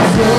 Yeah.